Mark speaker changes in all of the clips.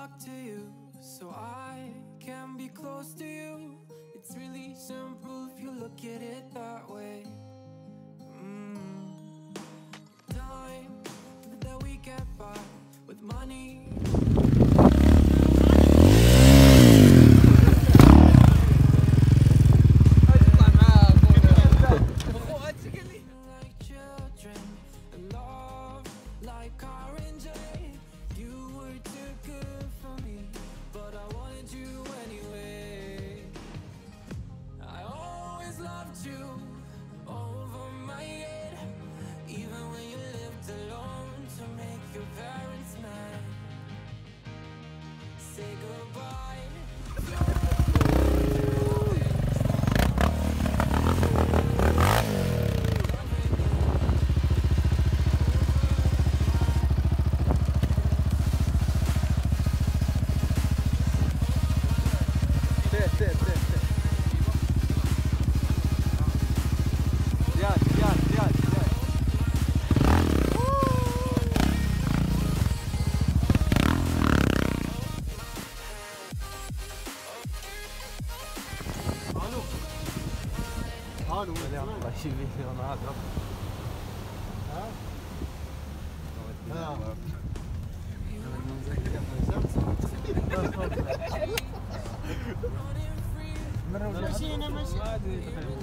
Speaker 1: luck to you, so I can be close to you. It's really simple if you look at it that way. Mm. Time that we get by with money. to Thank you.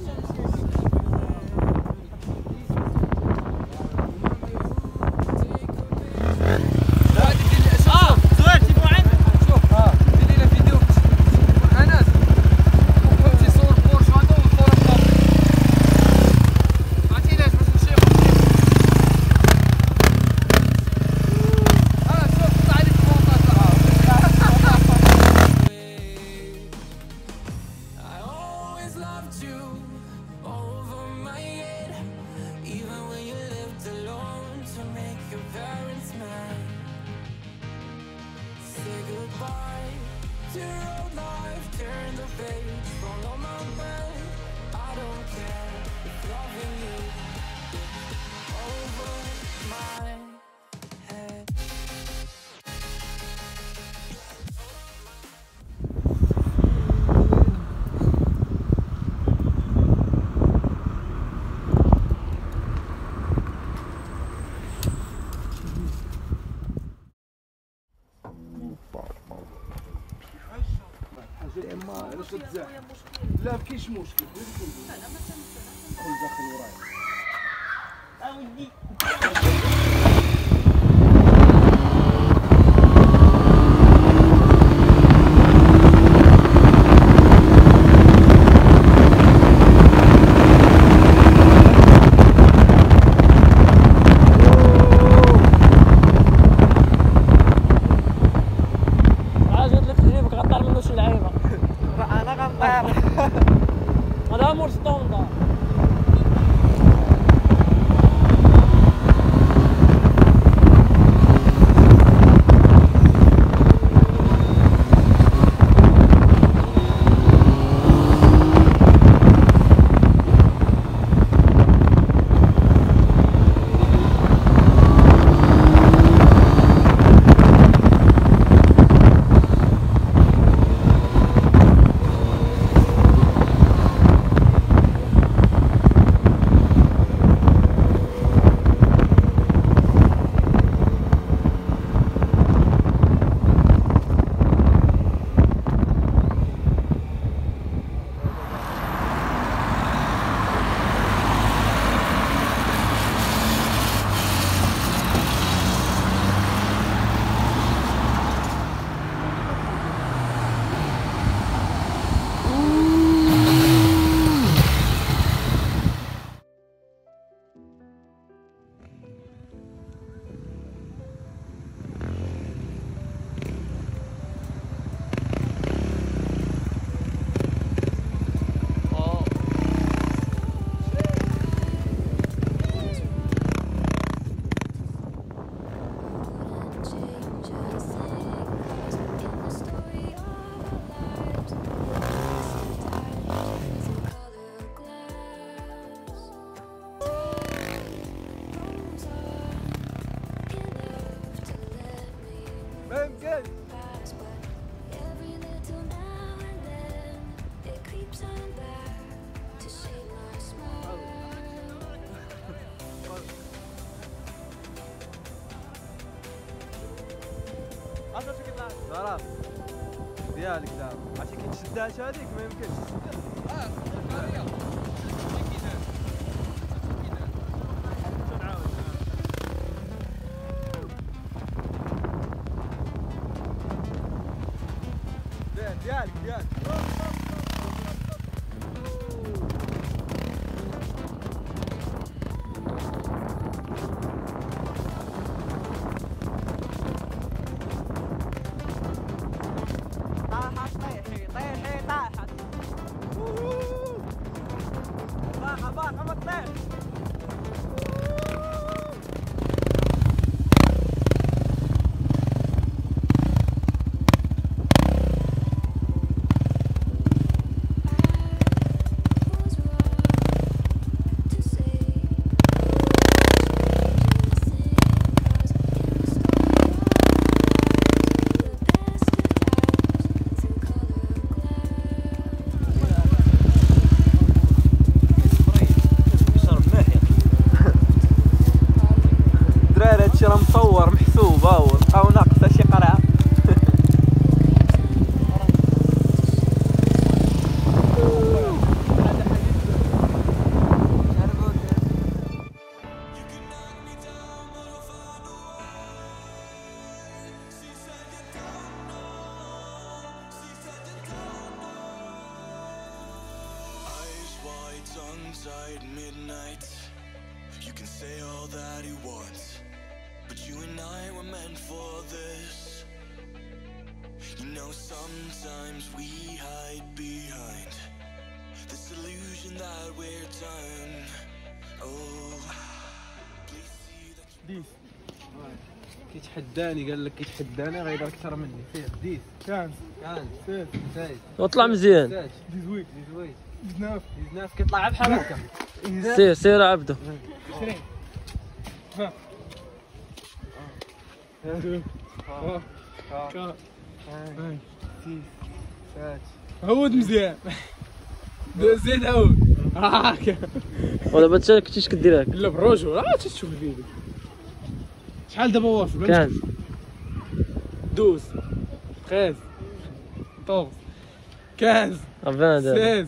Speaker 1: ما علاش تزاح
Speaker 2: لا مكاينش مشكل
Speaker 3: بغيت نقول أنا ما تنسى داخل
Speaker 4: ورايا اودي
Speaker 3: Madame Wollstone da.
Speaker 5: خلاص ديالك دابا عرفتي كي تشدهاش هذيك ما يمكنش آه ديالك ديالك 頑張
Speaker 6: って。Tongue tied, midnight. You can say all that you want, but you and I were meant for this. You know, sometimes we hide behind this illusion that we're done. Oh, please see that.
Speaker 5: ديس كيتحداني قال لك كيتحداني غيضرب أكثر مني فيه ديس كان كان سيف
Speaker 3: وطلع مزيان
Speaker 5: dix-huit dix-huit dix-neuf dix-neuf كيطلع بحال هكا.
Speaker 3: سير سير عبده.
Speaker 4: 20 عود مزيان. زيد عود هاكا
Speaker 3: ولا ما كنتيش كدير هكا.
Speaker 4: لا بالرجل راه تشوف الفيديو شحال دابا واصل
Speaker 3: كان.
Speaker 1: 12 13 14 15 16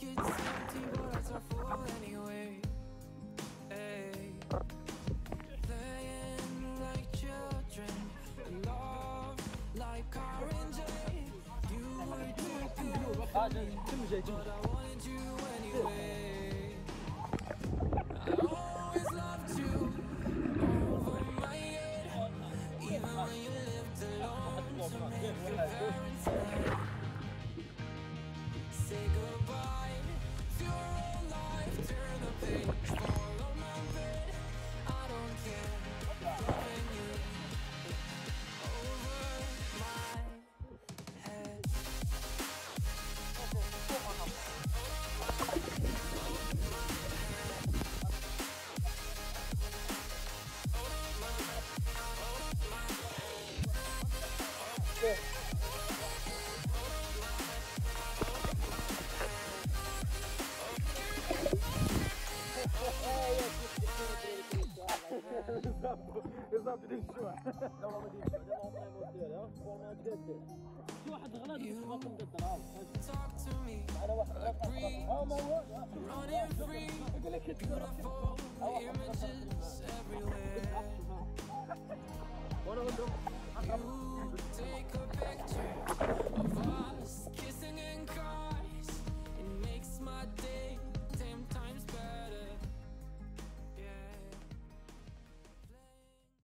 Speaker 1: Pockets empty, but hearts are full anyway. Hey. Playing like children, love like. You were too good but I Beautiful images everywhere. You take a picture